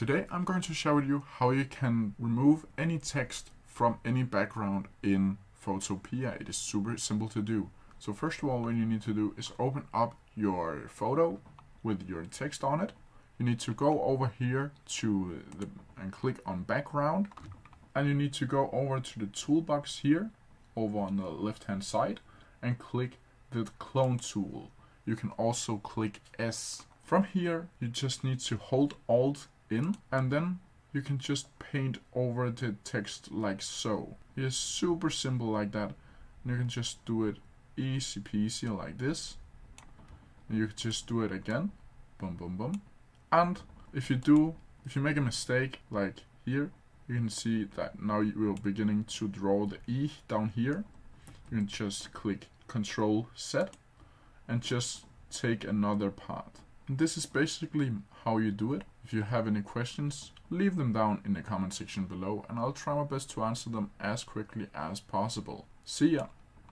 Today I'm going to show you how you can remove any text from any background in Photopea. It is super simple to do. So first of all what you need to do is open up your photo with your text on it. You need to go over here to the and click on background and you need to go over to the toolbox here over on the left hand side and click the clone tool. You can also click S. From here you just need to hold alt in and then you can just paint over the text like so. It is super simple like that. And you can just do it easy peasy like this. And you can just do it again. Boom, boom, boom. And if you do, if you make a mistake like here, you can see that now you are beginning to draw the E down here. You can just click Control Z and just take another part. This is basically how you do it. If you have any questions, leave them down in the comment section below and I'll try my best to answer them as quickly as possible. See ya!